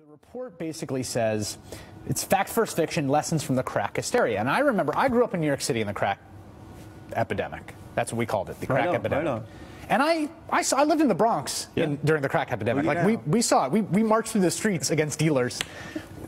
The report basically says it's fact first fiction, lessons from the crack hysteria. And I remember I grew up in New York City in the crack epidemic. That's what we called it, the crack Right on, epidemic. right. And I, I, saw, I lived in the Bronx in, during the crack epidemic. Like we, we saw it. We, we marched through the streets against dealers.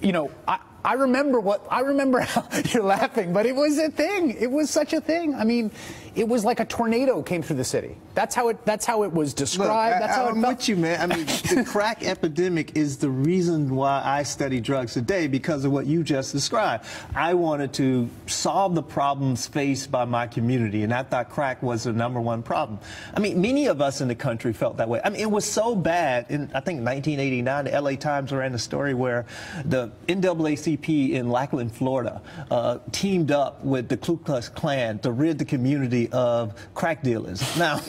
You know, I, I remember what I remember. How, you're laughing, but it was a thing. It was such a thing. I mean, it was like a tornado came through the city. That's how it. That's how it was Look, described. I, that's how I'm felt. with you, man. I mean, the crack epidemic is the reason why I study drugs today because of what you just described. I wanted to solve the problems faced by my community, and I thought crack was the number one problem. I mean, many of us in the country felt that way. I mean, it was so bad. In I think 1989, the LA Times ran a story where the NAACP in Lakeland, Florida, uh, teamed up with the Ku Klux Klan to rid the community of crack dealers. Now.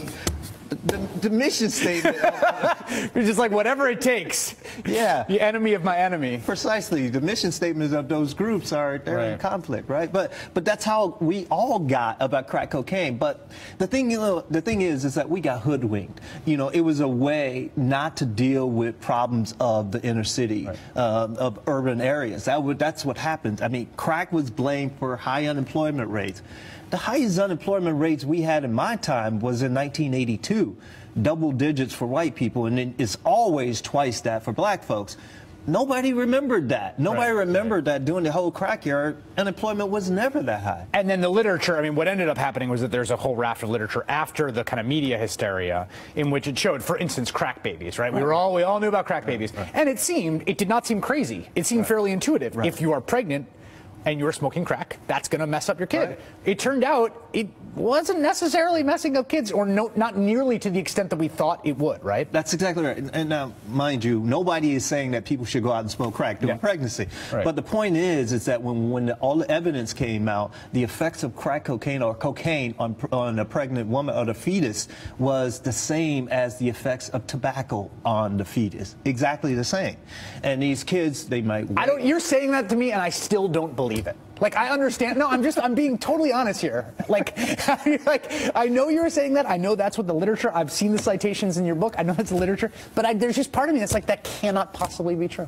The, the mission statement You're just like whatever it takes. Yeah. The enemy of my enemy. Precisely. The mission statements of those groups are they're in conflict, right? But but that's how we all got about crack cocaine. But the thing you know, the thing is is that we got hoodwinked. You know, it was a way not to deal with problems of the inner city, um, of urban areas. That would that's what happened. I mean, crack was blamed for high unemployment rates. The highest unemployment rates we had in my time was in 1982, double digits for white people, and it's always twice that for black folks. Nobody remembered that. Nobody Right, remembered that during the whole crack era, unemployment was never that high. And then the literature, I mean, what ended up happening was that there's a whole raft of literature after the kind of media hysteria in which it showed, for instance, crack babies, right? We were all, we all knew about crack babies. And it seemed, it did not seem crazy. It seemed fairly intuitive. If you are pregnant and you're smoking crack, that's going to mess up your kid. Right. It turned out it wasn't necessarily messing up kids or no, not nearly to the extent that we thought it would, right? That's exactly right. And, and now, mind you, nobody is saying that people should go out and smoke crack during Yeah. pregnancy. Right. But the point is, is that when, when the, all the evidence came out, the effects of crack cocaine or cocaine on, on a pregnant woman or the fetus was the same as the effects of tobacco on the fetus. Exactly the same. And these kids, they might. I don't. You're saying that to me, and I still don't believe it. Like I understand. No, I'm just. I'm being totally honest here. Like, like I know you're saying that. I know that's what the literature. I've seen the citations in your book. I know that's the literature. But I, there's just part of me that's like that cannot possibly be true.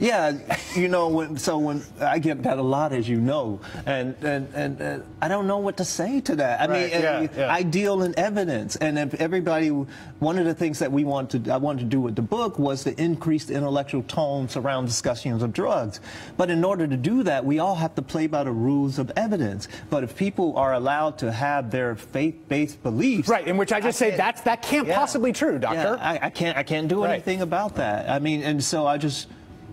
Yeah, you know, when, so when I get that a lot, as you know, and and and uh, I don't know what to say to that. I Right, mean, yeah, uh, yeah. I deal in evidence, and if everybody, one of the things that we want to, I wanted to do with the book was to increase the intellectual tones around discussions of drugs. But in order to do that, we all have to play by the rules of evidence. But if people are allowed to have their faith-based beliefs, Right. In which I just say can't- that's that can't yeah. possibly true, doctor. I, I can't. I can't do Right. anything about that. I mean, and so I just.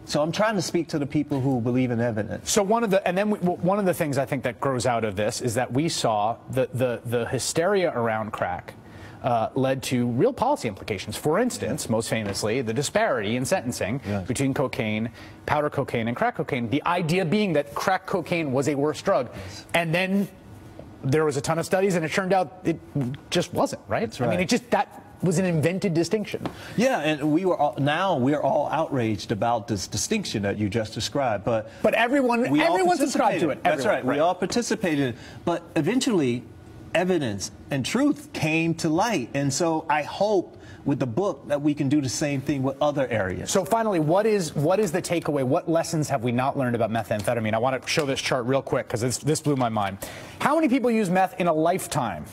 So I'm trying to speak to the people who believe in evidence. So one of the and then we, one of the things I think that grows out of this is that we saw the the, the hysteria around crack. Uh, led to real policy implications. For instance, most famously, the disparity in sentencing Yes. between cocaine, powder cocaine, and crack cocaine. The idea being that crack cocaine was a worse drug, and then there was a ton of studies, and it turned out it just wasn't. Right? That's I mean, it just that was an invented distinction. Yeah, and we were all, now we're all outraged about this distinction that you just described. But But everyone, we everyone subscribed to it. That's Everyone, right. We all participated, but eventually, evidence and truth came to light, and so I hope with the book that we can do the same thing with other areas. So finally, what is what is the takeaway? What lessons have we not learned about methamphetamine? I want to show this chart real quick because this, this blew my mind. How many people use meth in a lifetime?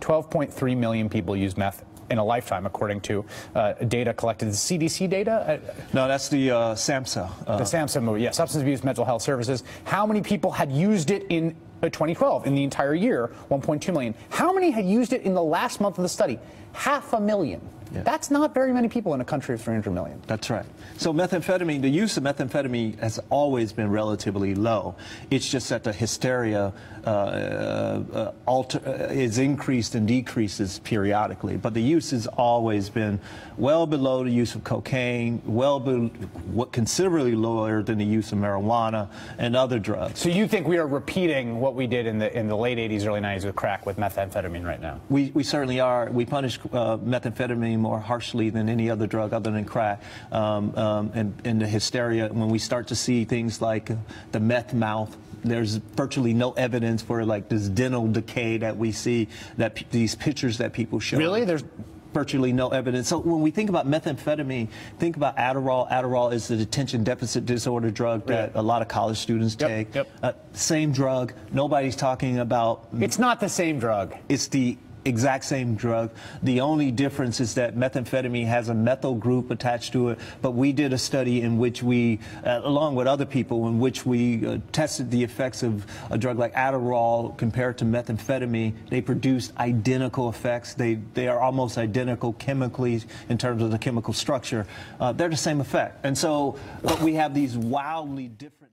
12.3 million people use meth in a lifetime, according to uh, data collected. The CDC data, uh, no, that's the uh, SAMHSA. Uh, the SAMHSA movie, yeah, Substance Abuse Mental Health Services. How many people had used it in uh, 2012 in the entire year? 1.2 million. How many had used it in the last month of the study? Half a million. Yeah. That's not very many people in a country of 300 million. That's right. So methamphetamine, the use of methamphetamine has always been relatively low. It's just that the hysteria uh, uh, alter, uh, is increased and decreases periodically. But the use has always been well below the use of cocaine, well be, what considerably lower than the use of marijuana and other drugs. So you think we are repeating what we did in the in the late 80s, early 90s with crack with methamphetamine right now? We, we certainly are. We punish uh, methamphetamine more harshly than any other drug other than crack. Um, um, and, and the hysteria, when we start to see things like the meth mouth, there's virtually no evidence for like this dental decay that we see, that p- these pictures that people show. Really? There's virtually no evidence. So when we think about methamphetamine, think about Adderall. Adderall is the attention deficit disorder drug that a lot of college students Yep, take. yep. Uh, same drug. Nobody's talking about It's not the same drug. it's the exact same drug. The only difference is that methamphetamine has a methyl group attached to it. But we did a study in which we, uh, along with other people, in which we uh, tested the effects of a drug like Adderall compared to methamphetamine. They produced identical effects. They they are almost identical chemically in terms of the chemical structure. Uh, they're the same effect. And so, but we have these wildly different.